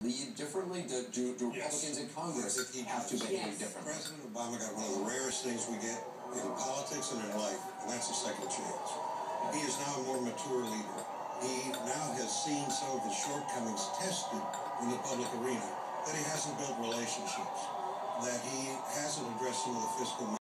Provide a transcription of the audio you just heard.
lead differently? Do, do, do Republicans yes. in Congress have to behave yes. differently? President Obama got one of the rarest things we get in politics and in life, and that's a second chance. He is now a more mature leader. He now has seen some of his shortcomings tested in the public arena, that he hasn't built relationships, that he hasn't addressed some of the fiscal